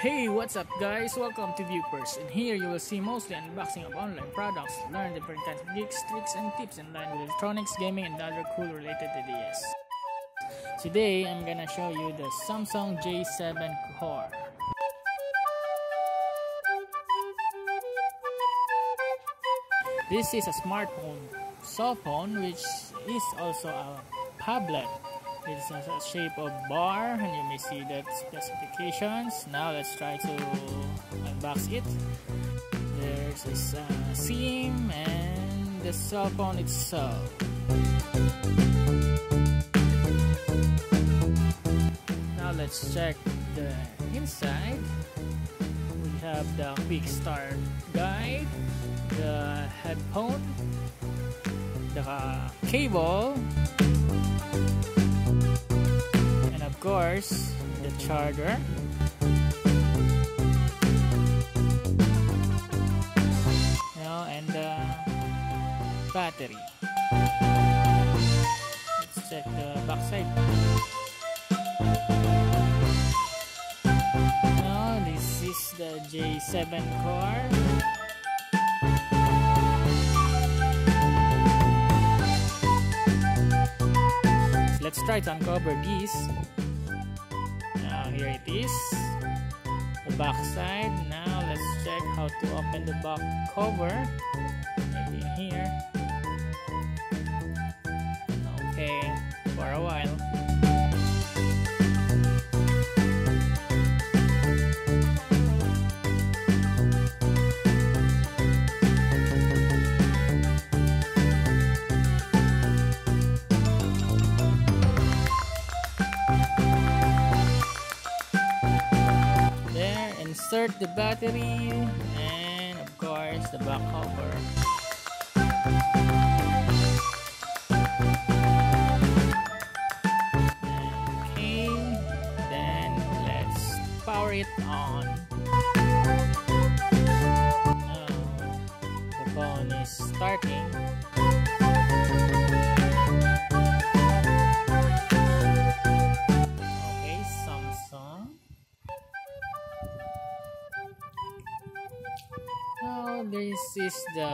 Hey, what's up guys? Welcome to View First. and here you will see mostly unboxing of online products, learn different kinds of tricks, and tips in line with electronics, gaming, and other cool related ideas. Today, I'm gonna show you the Samsung J7 Core. This is a smartphone soft phone which is also a phablet it's a shape of bar and you may see the specifications. Now let's try to unbox it. There's this uh, SIM and the cell phone itself. Now let's check the inside. We have the quick start guide, the headphone, the cable, course the charger. You and the battery. Let's check the back side. Now this is the J7 Core let's try to uncover these here it is. The back side. Now let's check how to open the back cover. Maybe here. Okay for a while insert the battery and of course the back cover. Okay then let's power it on. The phone is starting this is the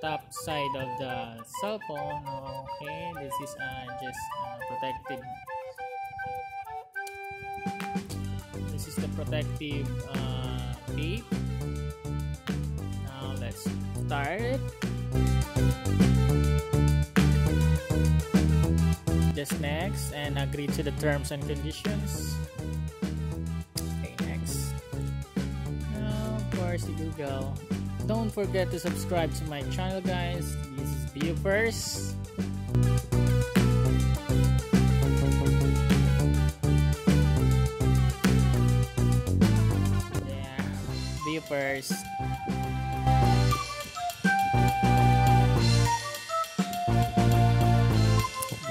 top side of the cell phone okay? This is uh, just uh, protective this is the protective uh, tape. Now let's start. Just next and agree to the terms and conditions to Google. Don't forget to subscribe to my channel guys. This is. Yeah, View First.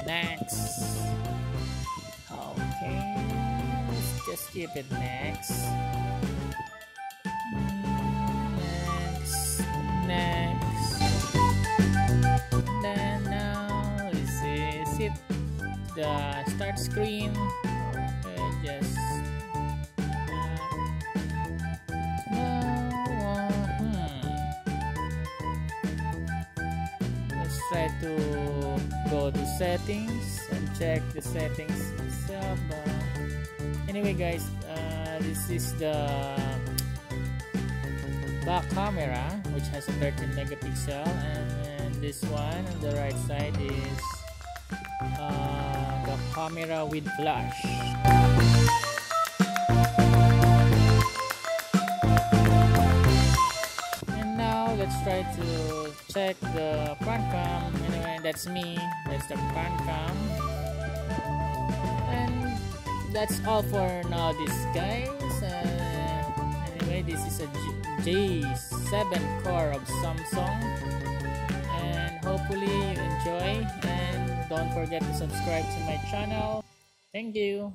Next. Okay, let's just keep it next. The start screen. Okay just uh, let's try to go to settings and check the settings itself uh, anyway guys uh, this is the back camera which has a 13 megapixel and, and this one on the right side is uh, the camera with flash. And now let's try to check the front cam. Anyway that's me. That's the front cam. And that's all for now this guys. Uh, anyway this is a J7 core of Samsung. And hopefully you enjoy. And don't forget to subscribe to my channel. Thank you.